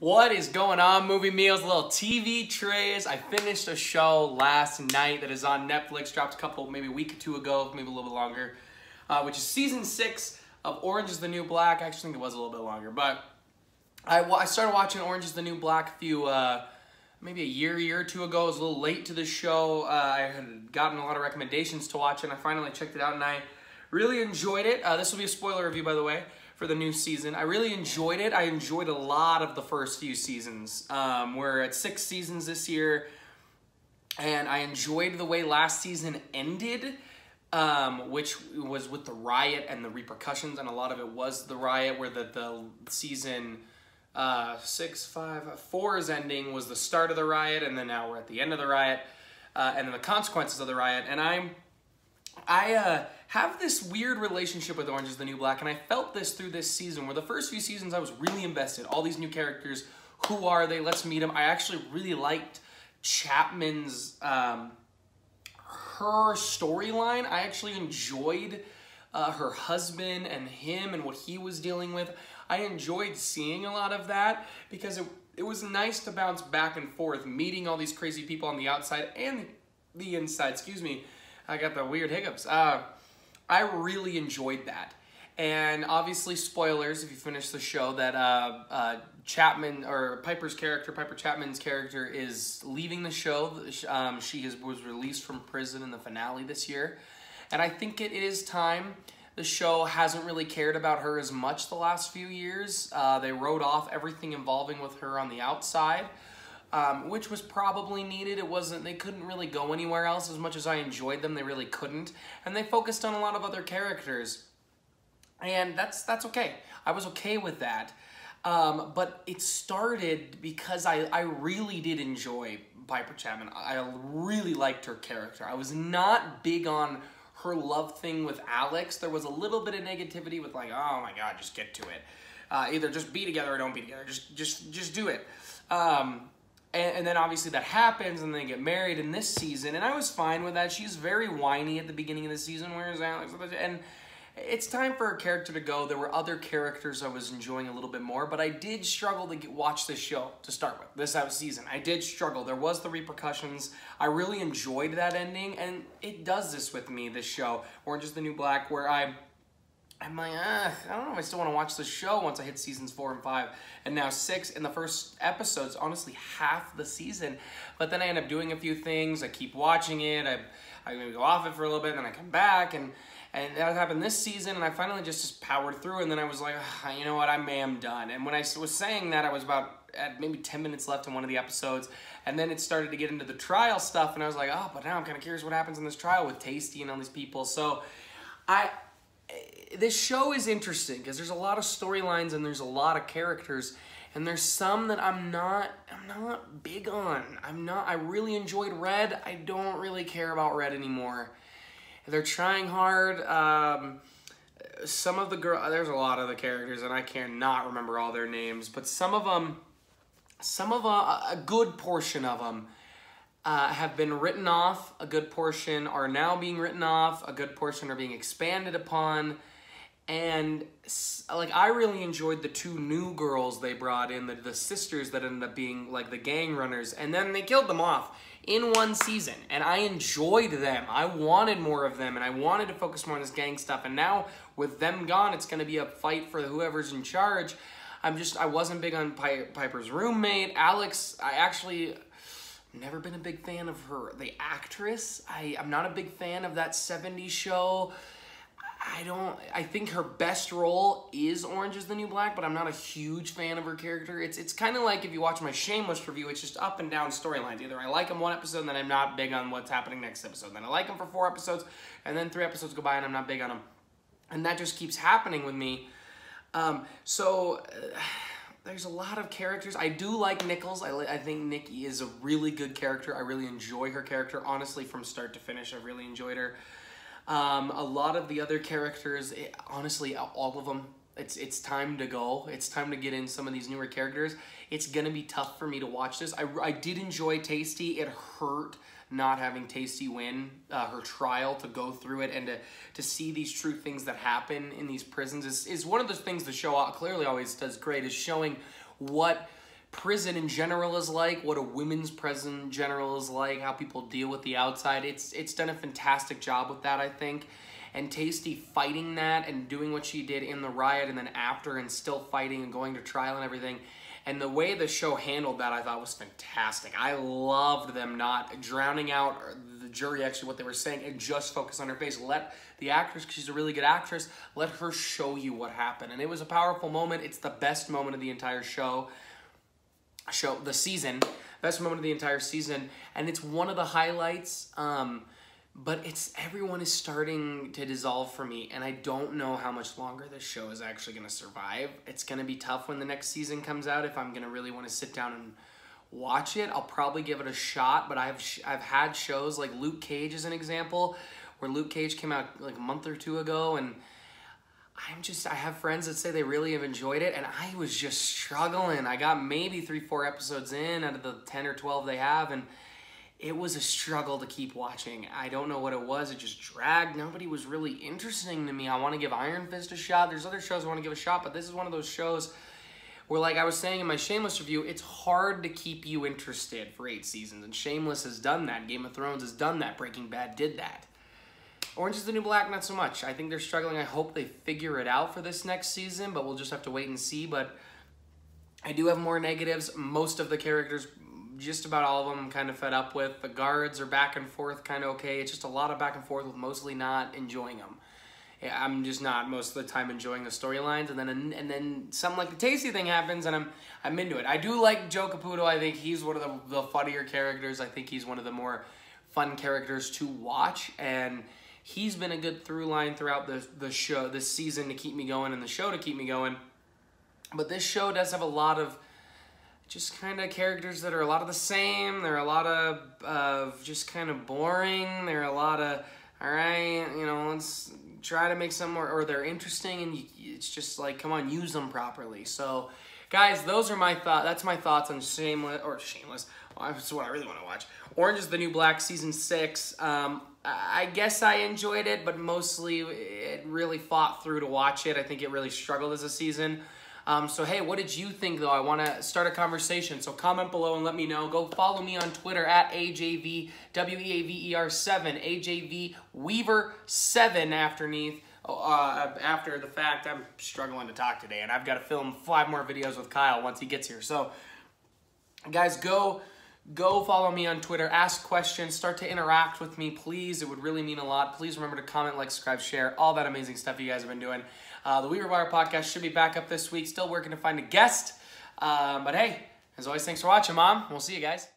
What is going on, Movie Meals? Little TV trays. I finished a show last night that is on Netflix. Dropped a couple, maybe a week or two ago, maybe a little bit longer, uh, which is season six of Orange is the New Black. I actually think it was a little bit longer, but I, I started watching Orange is the New Black a few, uh, maybe a year, year or two ago. I was a little late to the show. Uh, I had gotten a lot of recommendations to watch, and I finally checked it out, and I really enjoyed it. Uh, this will be a spoiler review, by the way for the new season. I really enjoyed it. I enjoyed a lot of the first few seasons. Um, we're at six seasons this year, and I enjoyed the way last season ended, um, which was with the riot and the repercussions, and a lot of it was the riot, where the, the season uh, six, five, four is ending was the start of the riot, and then now we're at the end of the riot, uh, and then the consequences of the riot. And I'm, I, uh, have this weird relationship with Orange is the New Black, and I felt this through this season, where the first few seasons I was really invested. All these new characters, who are they? Let's meet them. I actually really liked Chapman's, um, her storyline. I actually enjoyed uh, her husband and him and what he was dealing with. I enjoyed seeing a lot of that because it, it was nice to bounce back and forth, meeting all these crazy people on the outside and the inside. Excuse me, I got the weird hiccups. Uh, I really enjoyed that. And obviously, spoilers if you finish the show that uh, uh, Chapman or Piper's character, Piper Chapman's character, is leaving the show. Um, she was released from prison in the finale this year, and I think it is time. The show hasn't really cared about her as much the last few years. Uh, they wrote off everything involving with her on the outside um, which was probably needed. It wasn't, they couldn't really go anywhere else as much as I enjoyed them, they really couldn't. And they focused on a lot of other characters. And that's, that's okay. I was okay with that. Um, but it started because I, I really did enjoy Piper Chapman. I really liked her character. I was not big on her love thing with Alex. There was a little bit of negativity with like, oh my god, just get to it. Uh, either just be together or don't be together. Just just just do it. Um, and, and, then obviously that happens and they get married in this season. And I was fine with that. She's very whiny at the beginning of the season. Where's Alex? And it's time for a character to go. There were other characters I was enjoying a little bit more, but I did struggle to get, watch this show to start with, this season. I did struggle. There was the repercussions. I really enjoyed that ending, and it does this with me, this show, Orange is the New Black, where I I'm like, I don't know if I still want to watch the show once I hit seasons four and five. And now six in the first episodes, honestly, half the season. But then I end up doing a few things. I keep watching it. I, I maybe go off it for a little bit, then I come back. And, and that happened this season. And I finally just, just powered through. And then I was like, you know what, I am done. And when I was saying that, I was about at maybe 10 minutes left in one of the episodes. And then it started to get into the trial stuff. And I was like, oh, but now I'm kind of curious what happens in this trial with Taystee and all these people. So I this show is interesting because there's a lot of storylines and there's a lot of characters and there's some that I'm not I'm not big on. I'm not I really enjoyed Red. I don't really care about Red anymore. They're trying hard. Um, some of the girl there's a lot of the characters and I cannot remember all their names, but some of them some of them, a good portion of them uh, have been written off. A good portion are now being written off. A good portion are being expanded upon and like I really enjoyed the two new girls they brought in, the, the sisters that ended up being like the gang runners, and then they killed them off in one season, and I enjoyed them. I wanted more of them, and I wanted to focus more on this gang stuff, and now with them gone, it's going to be a fight for whoever's in charge. I'm just, I wasn't big on Pi Piper's roommate. Alex, I actually never been a big fan of her, the actress. I, I'm not a big fan of that 70s show. I don't. I think her best role is Orange is the New Black, but I'm not a huge fan of her character. It's it's kind of like if you watch my Shameless review, it's just up and down storylines. Either I like him one episode, and then I'm not big on what's happening next episode. Then I like him for four episodes, and then three episodes go by, and I'm not big on him. And that just keeps happening with me. Um, so. Uh, there's a lot of characters. I do like Nichols. I, I think Nicky is a really good character. I really enjoy her character. Honestly, from start to finish, I really enjoyed her. Um, a lot of the other characters, it, honestly, all of them, it's it's time to go. It's time to get in some of these newer characters. It's gonna be tough for me to watch this. I, I did enjoy Taystee. It hurt not having Taystee win uh, her trial to go through it and to, to see these true things that happen in these prisons is, is one of the things the show clearly always does great is showing what prison in general is like, what a women's prison in general is like, how people deal with the outside. It's it's done a fantastic job with that, I think. And Taystee fighting that and doing what she did in the riot and then after and still fighting and going to trial and everything. And the way the show handled that, I thought was fantastic. I loved them not drowning out the jury, actually, what they were saying, and just focus on her face. Let the actress, because she's a really good actress, let her show you what happened. And it was a powerful moment. It's the best moment of the entire show show the season, best moment of the entire season, and it's one of the highlights. Um, but it's everyone is starting to dissolve for me, and I don't know how much longer this show is actually going to survive. It's going to be tough when the next season comes out if I'm going to really want to sit down and watch it. I'll probably give it a shot, but I've I've had shows like Luke Cage as an example, where Luke Cage came out like a month or two ago, and I'm just, I have friends that say they really have enjoyed it, and I was just struggling. I got maybe three, four episodes in out of the 10 or 12 they have, and it was a struggle to keep watching. I don't know what it was. It just dragged. Nobody was really interesting to me. I want to give Iron Fist a shot. There's other shows I want to give a shot, but this is one of those shows where, like I was saying in my Shameless review, it's hard to keep you interested for eight seasons, and Shameless has done that. Game of Thrones has done that. Breaking Bad did that. Orange is the New Black, not so much. I think they're struggling. I hope they figure it out for this next season, but we'll just have to wait and see. But I do have more negatives. Most of the characters, just about all of them, I'm kind of fed up with. The guards are back and forth, kind of okay. It's just a lot of back and forth with mostly not enjoying them. I'm just not most of the time enjoying the storylines, and then and then something like the Taystee thing happens, and I'm I'm into it. I do like Joe Caputo. I think he's one of the, the funnier characters. I think he's one of the more fun characters to watch, and he's been a good through line throughout the, the show, this season to keep me going and the show to keep me going. But this show does have a lot of just kind of characters that are a lot of the same. There are a lot of, of just kind of boring. There are a lot of, all right, you know, let's try to make some more, or they're interesting and you, it's just like, come on, use them properly. So, guys, those are my thoughts. That's my thoughts on Shameless, or Shameless. Well, that's what I really want to watch. Orange is the New Black, Season 6. Um, I guess I enjoyed it, but mostly it really fought through to watch it. I think it really struggled as a season. Um, so, hey, what did you think, though? I want to start a conversation. So, comment below and let me know. Go follow me on Twitter at AJVWEAVER7, AJV Weaver7 afterneath. Uh, after the fact, I'm struggling to talk today, and I've got to film five more videos with Kyle once he gets here. So, guys, go Go follow me on Twitter, ask questions, start to interact with me, please. It would really mean a lot. Please remember to comment, like, subscribe, share, all that amazing stuff you guys have been doing. Uh, the Weaver Wire podcast should be back up this week. Still working to find a guest. Uh, but hey, as always, thanks for watching, Mom. We'll see you guys.